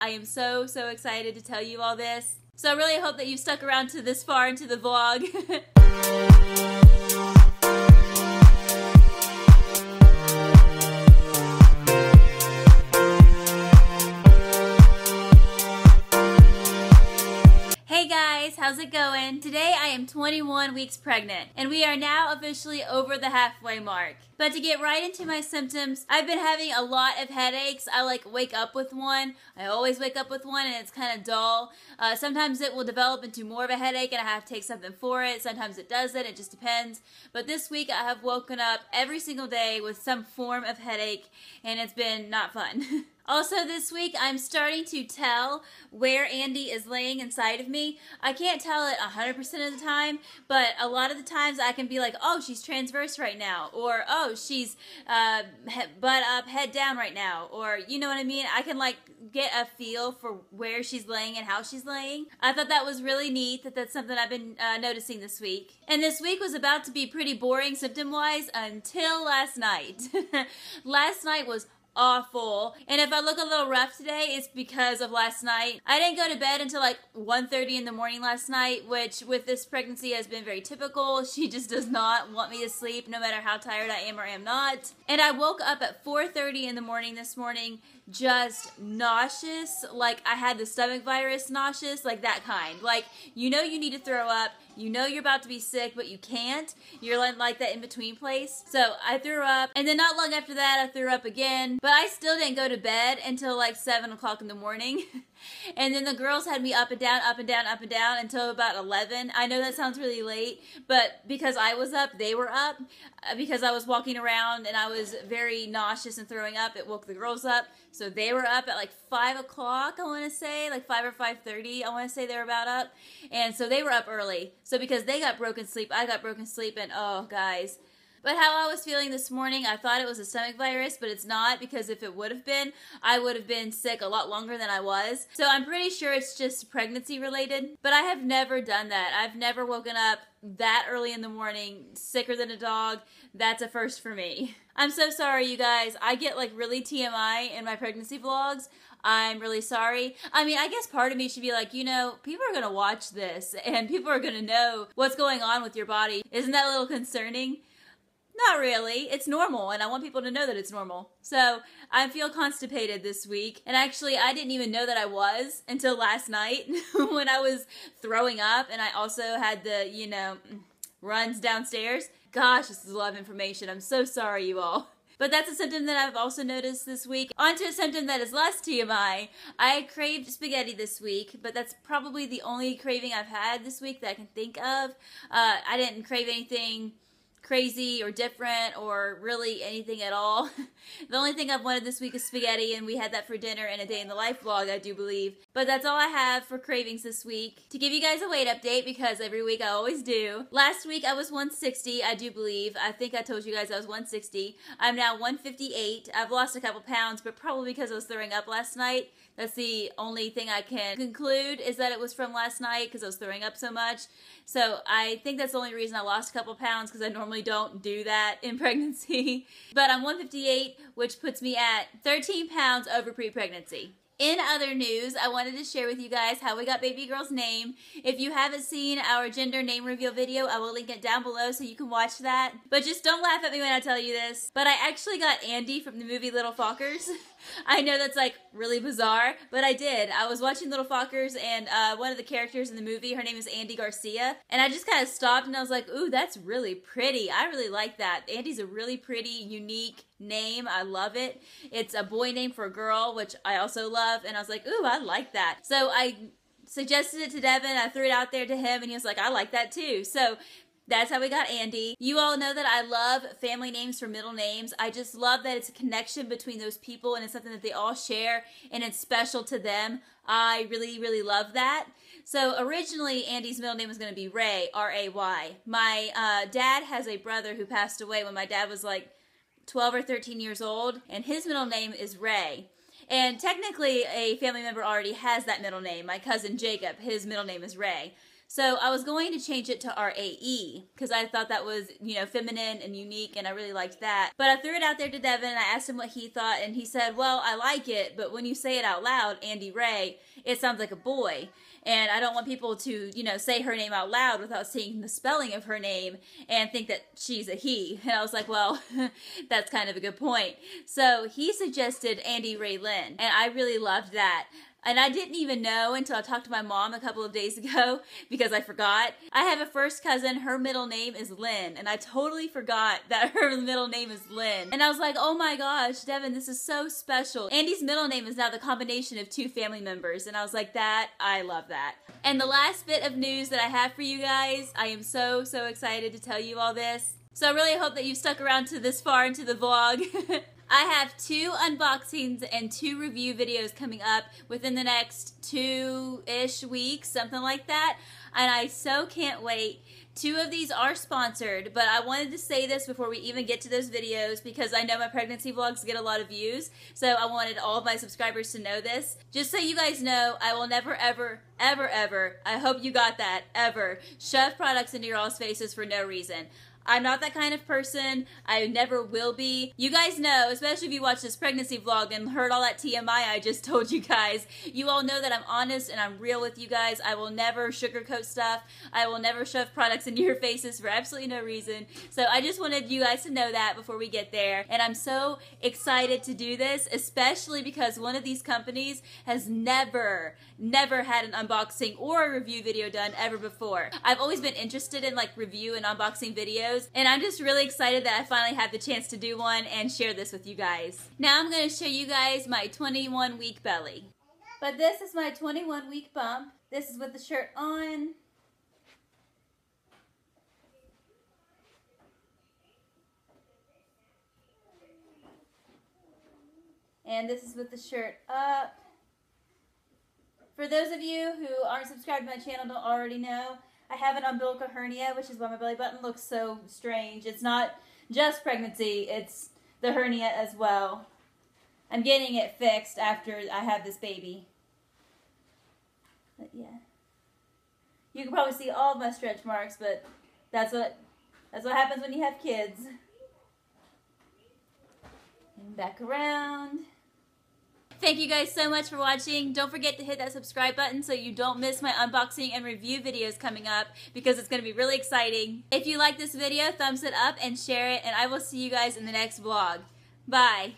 I am so, so excited to tell you all this. So I really hope that you stuck around to this far into the vlog. guys, how's it going? Today I am 21 weeks pregnant and we are now officially over the halfway mark. But to get right into my symptoms, I've been having a lot of headaches. I like wake up with one. I always wake up with one and it's kind of dull. Uh, sometimes it will develop into more of a headache and I have to take something for it. Sometimes it doesn't. It just depends. But this week I have woken up every single day with some form of headache and it's been not fun. Also, this week I'm starting to tell where Andy is laying inside of me. I can't tell it 100% of the time, but a lot of the times I can be like, oh, she's transverse right now, or oh, she's uh, butt up, head down right now, or you know what I mean? I can like get a feel for where she's laying and how she's laying. I thought that was really neat that that's something I've been uh, noticing this week. And this week was about to be pretty boring symptom wise until last night. last night was awful. And if I look a little rough today, it's because of last night. I didn't go to bed until like 1.30 in the morning last night, which with this pregnancy has been very typical. She just does not want me to sleep no matter how tired I am or am not. And I woke up at 4.30 in the morning this morning just nauseous, like I had the stomach virus nauseous, like that kind. Like, you know you need to throw up, you know you're about to be sick, but you can't. You're in like that in between place. So I threw up, and then not long after that, I threw up again. But I still didn't go to bed until like 7 o'clock in the morning. and then the girls had me up and down, up and down, up and down until about 11. I know that sounds really late, but because I was up, they were up. Uh, because I was walking around and I was very nauseous and throwing up, it woke the girls up. So they were up at like 5 o'clock, I want to say, like 5 or 5.30, I want to say they were about up. And so they were up early. So because they got broken sleep, I got broken sleep, and oh, guys, but how I was feeling this morning, I thought it was a stomach virus, but it's not because if it would have been, I would have been sick a lot longer than I was. So I'm pretty sure it's just pregnancy related. But I have never done that. I've never woken up that early in the morning, sicker than a dog. That's a first for me. I'm so sorry, you guys. I get like really TMI in my pregnancy vlogs. I'm really sorry. I mean, I guess part of me should be like, you know, people are to watch this and people are to know what's going on with your body. Isn't that a little concerning? Not really. It's normal, and I want people to know that it's normal. So I feel constipated this week, and actually, I didn't even know that I was until last night when I was throwing up, and I also had the, you know, runs downstairs. Gosh, this is a lot of information. I'm so sorry, you all. But that's a symptom that I've also noticed this week. On to a symptom that is less TMI. I craved spaghetti this week, but that's probably the only craving I've had this week that I can think of. Uh, I didn't crave anything crazy or different or really anything at all. the only thing I've wanted this week is spaghetti, and we had that for dinner in a day in the life vlog, I do believe. But that's all I have for cravings this week. To give you guys a weight update, because every week I always do. Last week I was 160, I do believe. I think I told you guys I was 160. I'm now 158. I've lost a couple pounds, but probably because I was throwing up last night. That's the only thing I can conclude is that it was from last night because I was throwing up so much. So I think that's the only reason I lost a couple pounds because I normally don't do that in pregnancy. But I'm 158, which puts me at 13 pounds over pre-pregnancy. In other news, I wanted to share with you guys how we got baby girl's name. If you haven't seen our gender name reveal video, I will link it down below so you can watch that. But just don't laugh at me when I tell you this. But I actually got Andy from the movie Little Fockers. I know that's like really bizarre, but I did. I was watching Little Fockers and uh, one of the characters in the movie, her name is Andy Garcia. And I just kind of stopped and I was like, ooh, that's really pretty. I really like that. Andy's a really pretty, unique, name. I love it. It's a boy name for a girl, which I also love. And I was like, ooh, I like that. So I suggested it to Devin. I threw it out there to him, and he was like, I like that too. So that's how we got Andy. You all know that I love family names for middle names. I just love that it's a connection between those people and it's something that they all share and it's special to them. I really, really love that. So originally, Andy's middle name was going to be Ray, R A Y. My uh, dad has a brother who passed away when my dad was like 12 or 13 years old, and his middle name is Ray. And technically, a family member already has that middle name. My cousin Jacob, his middle name is Ray. So I was going to change it to R-A-E because I thought that was, you know, feminine and unique and I really liked that. But I threw it out there to Devin I asked him what he thought and he said, well, I like it, but when you say it out loud, Andy Ray, it sounds like a boy. And I don't want people to, you know, say her name out loud without seeing the spelling of her name and think that she's a he. And I was like, well, that's kind of a good point. So he suggested Andy Ray Lynn, and I really loved that. And I didn't even know until I talked to my mom a couple of days ago because I forgot. I have a first cousin, her middle name is Lynn, and I totally forgot that her middle name is Lynn. And I was like, oh my gosh, Devin, this is so special. Andy's middle name is now the combination of two family members, and I was like, that, I love that. And the last bit of news that I have for you guys, I am so, so excited to tell you all this. So I really hope that you stuck around to this far into the vlog. I have two unboxings and two review videos coming up within the next two-ish weeks, something like that. And I so can't wait. Two of these are sponsored, but I wanted to say this before we even get to those videos because I know my pregnancy vlogs get a lot of views. So I wanted all my subscribers to know this. Just so you guys know, I will never, ever, ever, ever, I hope you got that, ever, shove products into your all's faces for no reason. I'm not that kind of person. I never will be. You guys know, especially if you watch this pregnancy vlog and heard all that TMI I just told you guys, you all know that I'm honest and I'm real with you guys. I will never sugarcoat stuff. I will never shove products into your faces for absolutely no reason. So I just wanted you guys to know that before we get there. And I'm so excited to do this, especially because one of these companies has never, never had an unboxing or a review video done ever before. I've always been interested in like review and unboxing videos videos. And I'm just really excited that I finally had the chance to do one and share this with you guys. Now I'm going to show you guys my 21 week belly. But this is my 21 week bump. This is with the shirt on. And this is with the shirt up. For those of you who aren't subscribed to my channel don't already know, I have an umbilical hernia, which is why my belly button looks so strange. It's not just pregnancy, it's the hernia as well. I'm getting it fixed after I have this baby. But yeah. You can probably see all of my stretch marks, but that's what that's what happens when you have kids. And back around. Thank you guys so much for watching. Don't forget to hit that subscribe button so you don't miss my unboxing and review videos coming up because it's going to be really exciting. If you like this video, thumbs it up and share it, and I will see you guys in the next vlog. Bye.